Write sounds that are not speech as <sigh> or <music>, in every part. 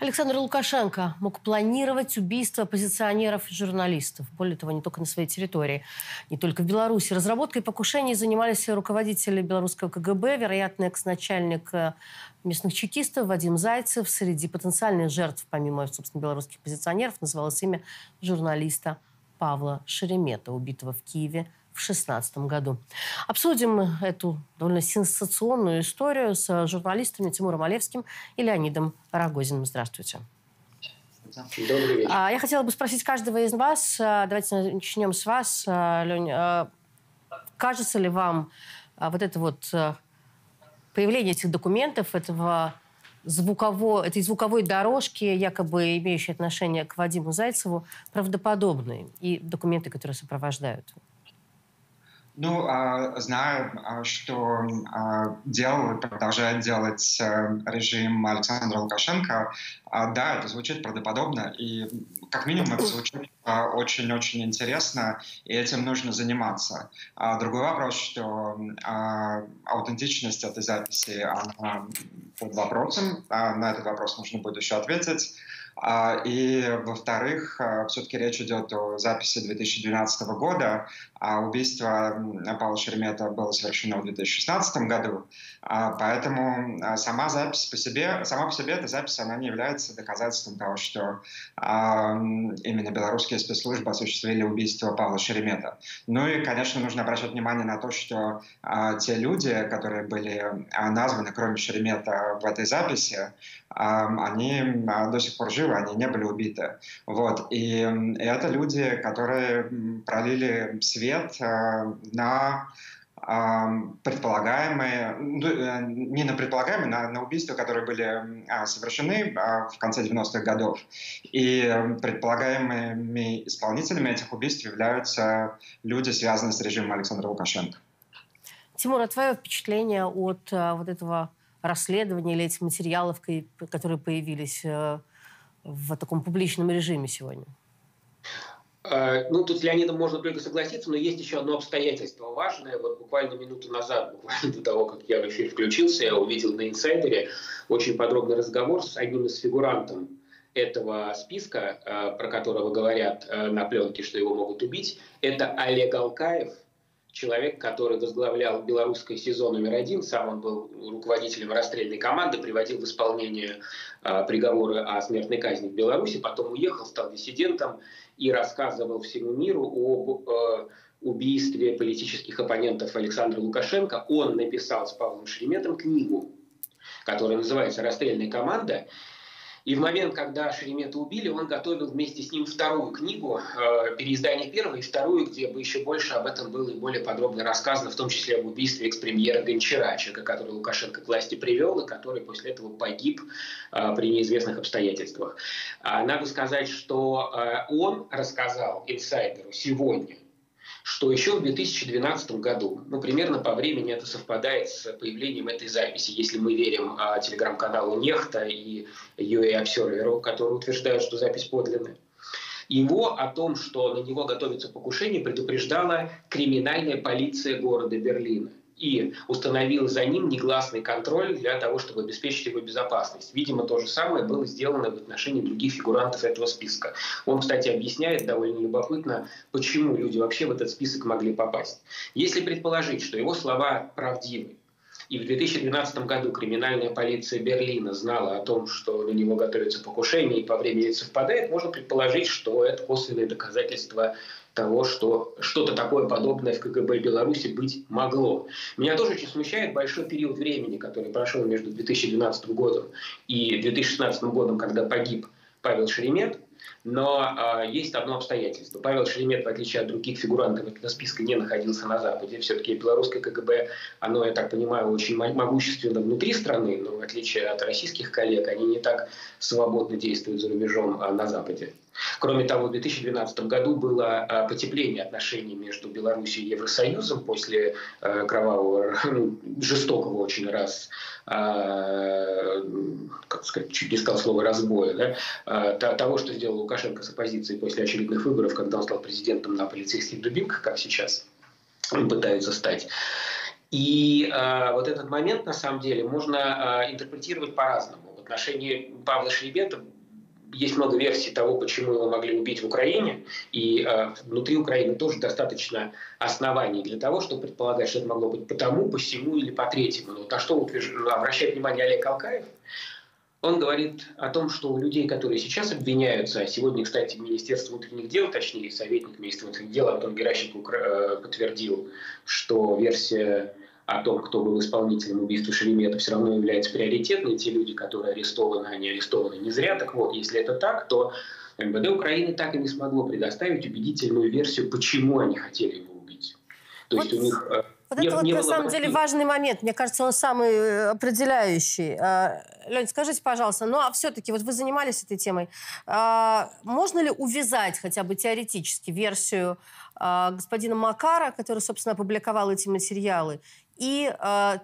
Александр Лукашенко мог планировать убийство оппозиционеров и журналистов. Более того, не только на своей территории, не только в Беларуси. Разработкой покушений занимались руководители белорусского КГБ, вероятно, экс-начальник э, местных чекистов Вадим Зайцев. Среди потенциальных жертв, помимо, собственно, белорусских оппозиционеров, называлось имя журналиста Павла Шеремета, убитого в Киеве 2016 году. Обсудим эту довольно сенсационную историю с журналистами Тимуром Олевским и Леонидом Рогозиным. Здравствуйте. Добрый вечер. А, я хотела бы спросить каждого из вас, а, давайте начнем с вас, а, Лень. Кажется ли вам вот это вот появление этих документов, этого звуковой, этой звуковой дорожки, якобы имеющей отношение к Вадиму Зайцеву, правдоподобные и документы, которые сопровождают? Ну, а, знаю, а, что а, делал и продолжает делать э, режим Александра Лукашенко, да, это звучит правдоподобно, и как минимум это звучит очень-очень интересно, и этим нужно заниматься. Другой вопрос, что аутентичность этой записи, она под вопросом, на этот вопрос нужно будет еще ответить. А, и, во-вторых, а, все-таки речь идет о записи 2012 года, а убийство Павла Шеремета было совершено в 2016 году. А, поэтому сама запись по себе, сама по себе эта запись, она не является доказательством того, что именно белорусские спецслужбы осуществили убийство Павла Шеремета. Ну и, конечно, нужно обращать внимание на то, что те люди, которые были названы, кроме Шеремета, в этой записи, они до сих пор живы, они не были убиты. Вот. И это люди, которые пролили свет э, на предполагаемые, ну, э, не на предполагаемые, на, на убийства, которые были а, совершены а, в конце 90-х годов. И предполагаемыми исполнителями этих убийств являются люди, связанные с режимом Александра Лукашенко. Тимур, а твое впечатление от а, вот этого расследования или этих материалов, которые появились в таком публичном режиме сегодня? Э, ну, тут с Леонидом можно только согласиться, но есть еще одно обстоятельство важное. Вот буквально минуту назад, <laughs> буквально до того, как я в эфир включился, я увидел на инсайдере очень подробный разговор с одним из фигурантов этого списка, э, про которого говорят э, на пленке, что его могут убить. Это Олег Алкаев – человек, который возглавлял белорусский сезон номер один, сам он был руководителем расстрельной команды, приводил в исполнение э, приговоры о смертной казни в Беларуси, потом уехал, стал диссидентом и рассказывал всему миру об э, убийстве политических оппонентов Александра Лукашенко. Он написал с Павлом Шереметом книгу, которая называется «Расстрельная команда», и в момент, когда Шеремета убили, он готовил вместе с ним вторую книгу, э, переиздание первой и вторую, где бы еще больше об этом было и более подробно рассказано, в том числе об убийстве экс-премьера Гончара, человека, который Лукашенко к власти привел и который после этого погиб э, при неизвестных обстоятельствах. А надо сказать, что э, он рассказал инсайдеру сегодня, что еще в 2012 году, ну, примерно по времени это совпадает с появлением этой записи, если мы верим а, телеграм-каналу Нехта и UA Observer, которые утверждают, что запись подлинная. Его о том, что на него готовится покушение, предупреждала криминальная полиция города Берлина и установил за ним негласный контроль для того, чтобы обеспечить его безопасность. Видимо, то же самое было сделано в отношении других фигурантов этого списка. Он, кстати, объясняет довольно любопытно, почему люди вообще в этот список могли попасть. Если предположить, что его слова правдивы, и в 2012 году криминальная полиция Берлина знала о том, что на него готовится покушение, и по времени совпадает, можно предположить, что это косвенное доказательство того, что что-то такое подобное в КГБ Беларуси быть могло. Меня тоже очень смущает большой период времени, который прошел между 2012 годом и 2016 годом, когда погиб Павел Шеремет. Но э, есть одно обстоятельство. Павел Шеремет, в отличие от других фигурантов этого списка, не находился на Западе. Все-таки белорусское КГБ, оно, я так понимаю, очень могущественно внутри страны, но в отличие от российских коллег, они не так свободно действуют за рубежом а на Западе. Кроме того, в 2012 году было а, потепление отношений между Беларусью и Евросоюзом после э, кровавого, ну, жестокого очень раз, а, как сказать, чуть не сказал слово разбоя, да, а, того, что сделал Лукашенко с оппозицией после очередных выборов, когда он стал президентом на полицейских дубинках, как сейчас он пытается стать. И вот этот момент, на самом деле, можно интерпретировать по-разному отношении Павла Шеребета есть много версий того, почему его могли убить в Украине, и э, внутри Украины тоже достаточно оснований для того, чтобы предполагать, что это могло быть по тому, по всему или по третьему. Но вот на что утвержд... обращает внимание Олег Алкаев, он говорит о том, что у людей, которые сейчас обвиняются, а сегодня, кстати, Министерство внутренних дел, точнее, советник министра внутренних дел Антон Геращенко э, подтвердил, что версия о том, кто был исполнителем убийства Шеремета, все равно является приоритетной. Те люди, которые арестованы, они арестованы не зря. Так вот, если это так, то МВД Украины так и не смогло предоставить убедительную версию, почему они хотели его убить. То вот... есть у них э, вот это вот на самом деле важный момент. Мне кажется, он самый э, определяющий. А, Лень, скажите, пожалуйста, ну а все-таки вот вы занимались этой темой. А, можно ли увязать хотя бы теоретически версию а, господина Макара, который, собственно, опубликовал эти материалы, и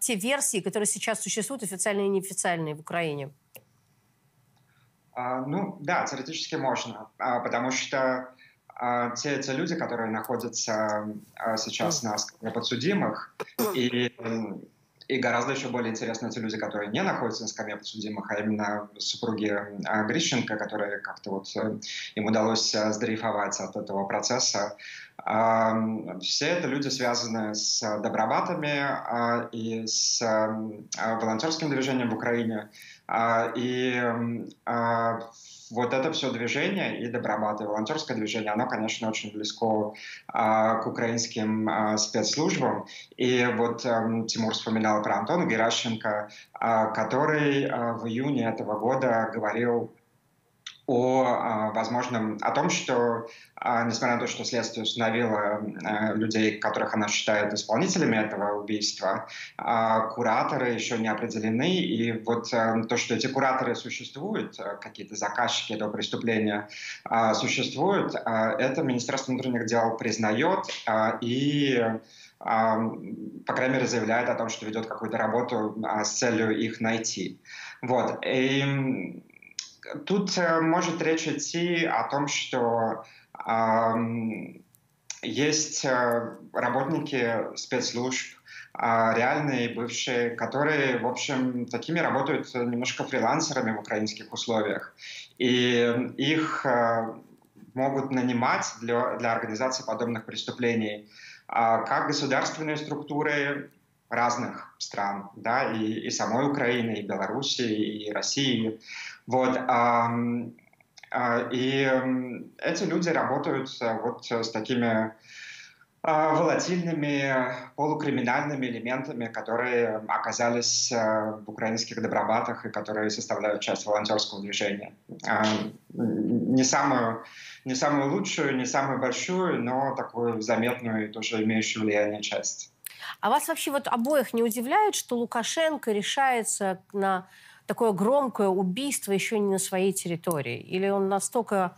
те версии, которые сейчас существуют, официальные и неофициальные в Украине? Ну да, теоретически можно, потому что а, те, те люди, которые находятся а, сейчас на скамье подсудимых, и, и гораздо еще более интересно те люди, которые не находятся на скамье подсудимых, а именно супруги а, Грищенко, которые как-то вот э, им удалось э, сдрейфовать от этого процесса. Все это люди, связанные с добробатами и с волонтерским движением в Украине. И вот это все движение и добробат, и волонтерское движение, оно, конечно, очень близко а, к украинским а, спецслужбам. И вот а, Тимур вспоминал про Антона Геращенко, а, который а, в июне этого года говорил о а, возможном, о том, что, а, несмотря на то, что следствие установило а, людей, которых она считает исполнителями этого убийства, кураторы еще не определены, и вот то, что эти кураторы существуют, какие-то заказчики этого преступления существуют, это Министерство внутренних дел признает и по крайней мере, заявляет о том, что ведет какую-то работу с целью их найти. Вот. И Тут э, может речь идти о том, что э, есть работники спецслужб, а, реальные, бывшие, которые, в общем, такими работают немножко фрилансерами в украинских условиях. И их э, могут нанимать для, для организации подобных преступлений а, как государственные структуры разных стран, да, и, и самой Украины, и Белоруссии, и России, вот. И эти люди работают э, вот с такими а, волатильными полукриминальными элементами, которые оказались э, в украинских добробатах и которые составляют часть волонтерского движения. Не самую, не самую лучшую, не самую большую, но такую заметную и тоже имеющую влияние часть. А вас вообще вот обоих не удивляет, что Лукашенко решается на такое громкое убийство еще не на своей территории? Или он настолько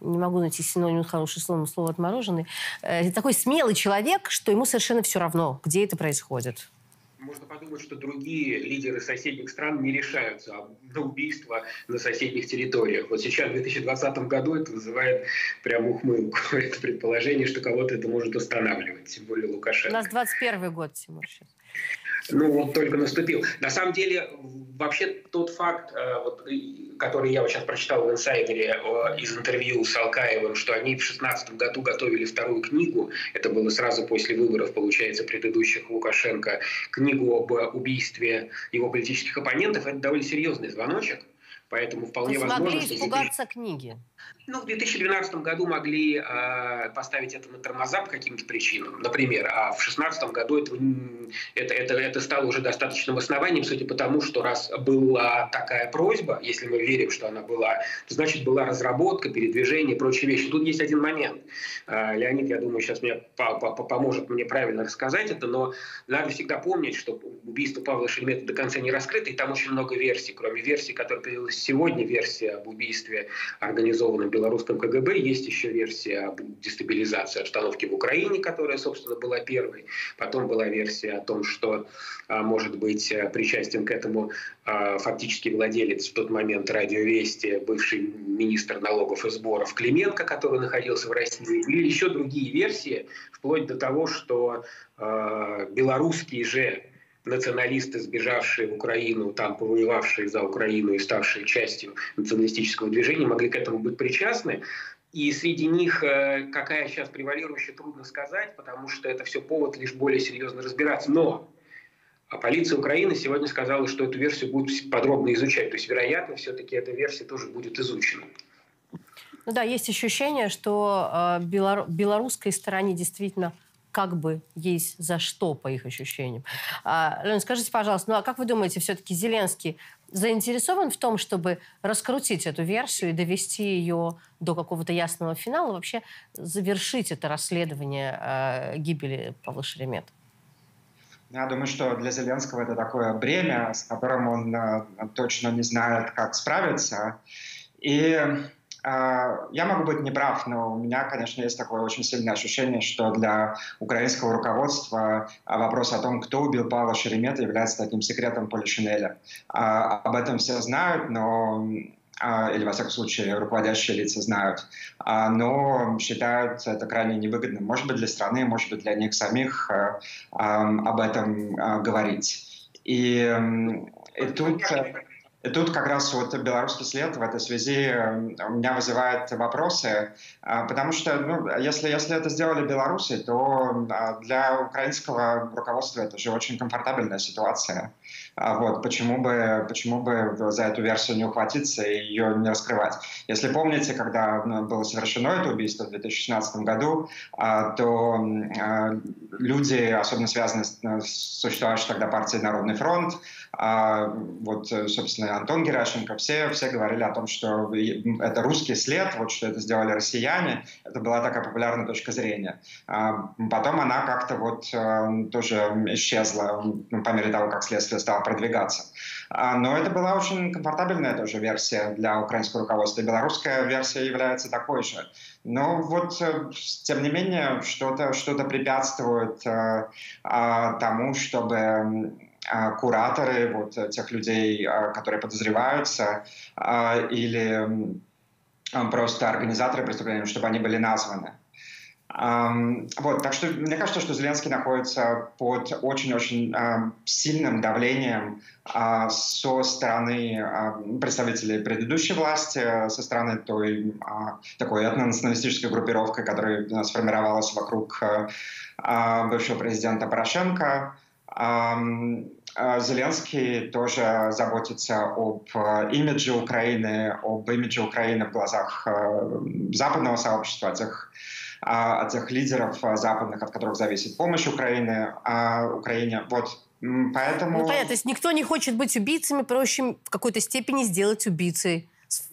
не могу найти синоним хорошее слово, слово отмороженный, э, такой смелый человек, что ему совершенно все равно, где это происходит. Можно подумать, что другие лидеры соседних стран не решаются на убийство на соседних территориях. Вот сейчас, в 2020 году, это вызывает прям ухмылку. <laughs> Это предположение, что кого-то это может останавливать, тем более Лукашенко. У нас 21 год, Тимур, сейчас ну вот только наступил. На самом деле, вообще тот факт, э, вот, который я вот сейчас прочитал в «Инсайдере» из интервью с Алкаевым, что они в 2016 году готовили вторую книгу, это было сразу после выборов, получается, предыдущих Лукашенко, книгу об убийстве его политических оппонентов, это довольно серьезный звоночек. Поэтому вполне возможно, могли испугаться что... книги. Ну, в 2012 году могли э, поставить это на тормоза по каким-то причинам, например, а в 2016 году это, это, это, это стало уже достаточным основанием, судя по тому, что раз была такая просьба, если мы верим, что она была, то значит была разработка, передвижение и прочие вещи. Тут есть один момент. Э, Леонид, я думаю, сейчас мне поможет мне правильно рассказать это, но надо всегда помнить, что убийство Павла Шельмета до конца не раскрыто, и там очень много версий, кроме версии, которая появилась сегодня, версия об убийстве организованной белорусском КГБ. Есть еще версия об дестабилизации обстановки в Украине, которая, собственно, была первой. Потом была версия о том, что а, может быть э, причастен к этому а, фактически владелец в тот момент радиовести, бывший министр налогов и сборов Клименко, который находился в России, или еще другие версии, вплоть до того, что а, белорусские же националисты, сбежавшие в Украину, там повоевавшие за Украину и ставшие частью националистического движения, могли к этому быть причастны. И среди них э, какая сейчас превалирующая, трудно сказать, потому что это все повод лишь более серьезно разбираться. Но а полиция Украины сегодня сказала, что эту версию будут подробно изучать. То есть, вероятно, все-таки эта версия тоже будет изучена. Ну да, есть ощущение, что э, белору- белорусской стороне действительно как бы есть за что, по их ощущениям. А, Лен, скажите, пожалуйста, ну а как вы думаете, все-таки Зеленский заинтересован в том, чтобы раскрутить эту версию и довести ее до какого-то ясного финала, вообще завершить это расследование э, гибели Павла Шеремета? Я думаю, что для Зеленского это такое бремя, с которым он э, точно не знает, как справиться. И а, я могу быть неправ, но у меня, конечно, есть такое очень сильное ощущение, что для украинского руководства а, вопрос о том, кто убил Павла Шеремета, является таким секретом Полишинеля. А, об этом все знают, но или, во всяком случае, руководящие лица знают, но считают это крайне невыгодным. Может быть, для страны, может быть, для них самих об этом говорить. И, и тут и тут как раз вот белорусский след в этой связи эм, у меня вызывает вопросы, а, потому что ну, если, если это сделали белорусы, то а, для украинского руководства это же очень комфортабельная ситуация. А вот, почему, бы, почему бы за эту версию не ухватиться и ее не раскрывать? Если помните, когда ну, было совершено это убийство в 2016 году, то люди, особенно связанные с существовавшей тогда партией «Народный фронт», вот, собственно, Антон Геращенко, все, все говорили о том, что это русский след, вот что это сделали россияне, это была такая популярная точка зрения. А потом она как-то вот э, тоже исчезла по мере того, как следствие стало продвигаться. А, но это была очень комфортабельная тоже версия для украинского руководства. Белорусская версия является такой же. Но вот, э, тем не менее, что-то что препятствует э, а, тому, чтобы кураторы вот э, тех людей, а, которые подозреваются, а, или просто организаторы преступления, чтобы они были названы. Вот, так что мне кажется, что Зеленский находится под очень-очень сильным давлением со стороны представителей предыдущей власти, со стороны той такой этнонационалистической группировки, которая сформировалась вокруг бывшего президента Порошенко. Э, Зеленский тоже заботится об э, имидже Украины, об имидже Украины в глазах э, западного сообщества, тех, от тех лидеров западных, от которых зависит помощь Украины, Украине. Вот Поэтому... Ну, понятно, то есть никто не хочет быть убийцами, проще в какой-то степени сделать убийцей,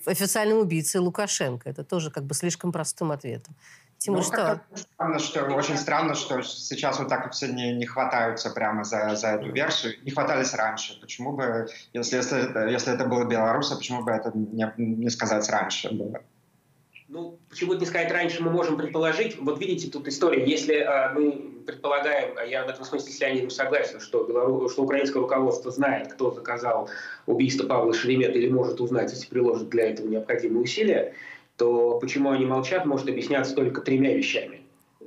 официальным убийцей Лукашенко. Это тоже как бы слишком простым ответом. Тимур, ну, что? Странно, что? Очень странно, что сейчас вот так все не, не хватаются прямо за, за эту версию. Не хватались раньше. Почему бы, если, если, если это было белорусы, почему бы это не, не сказать раньше было? Ну, почему не сказать раньше, мы можем предположить. Вот видите, тут история. Если э, мы предполагаем, а я в этом смысле с Леонидом согласен, что, Белору... что украинское руководство знает, кто заказал убийство Павла Шеремета или может узнать, если приложит для этого необходимые усилия, то почему они молчат, может объясняться только тремя вещами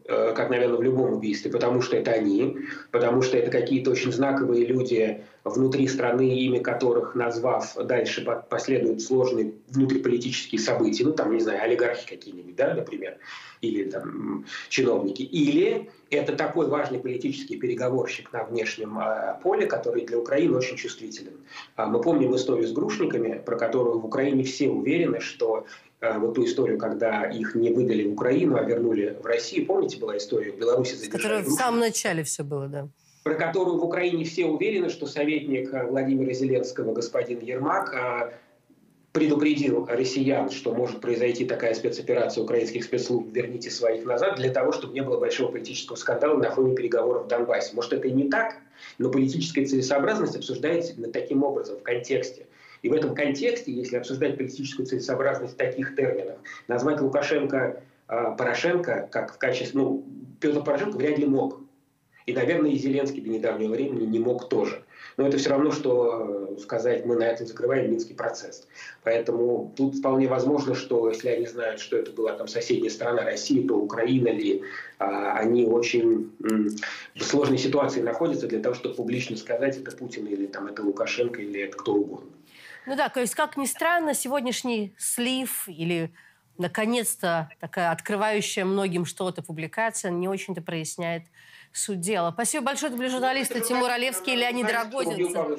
э, как, наверное, в любом убийстве, потому что это они, потому что это какие-то очень знаковые люди внутри страны, имя которых, назвав, дальше последуют сложные внутриполитические события, ну, там, не знаю, олигархи какие-нибудь, да, например, или там чиновники, или это такой важный политический переговорщик на внешнем э, поле, который для Украины очень чувствителен. А мы помним историю с грушниками, про которую в Украине все уверены, что вот ту историю, когда их не выдали в Украину, а вернули в Россию. Помните, была история в Беларуси задержали? Которая в самом начале все было, да. Про которую в Украине все уверены, что советник э, Владимира Зеленского, господин Ермак, э, предупредил россиян, что может произойти такая спецоперация украинских спецслужб «Верните своих назад» для того, чтобы не было большого политического скандала на фоне переговоров в Донбассе. Может, это и не так, но политическая целесообразность обсуждается именно таким образом, в контексте. И в этом контексте, если обсуждать политическую целесообразность таких терминах, назвать Лукашенко э, Порошенко как в качестве... Ну, Петр Порошенко вряд ли мог. И, наверное, и Зеленский до недавнего времени не мог тоже. Но это все равно, что э, сказать, мы на этом закрываем Минский процесс. Поэтому тут вполне возможно, что если они знают, что это была там соседняя страна России, то Украина ли, а, они очень в сложной ситуации находятся для того, чтобы публично сказать, это Путин или там это Лукашенко или это кто угодно. Ну да, то есть, как ни странно, сегодняшний слив или наконец-то такая открывающая многим что-то публикация не очень-то проясняет суть дела. Спасибо большое. Это были журналисты Тимур Олевский и Леонид Рогозин.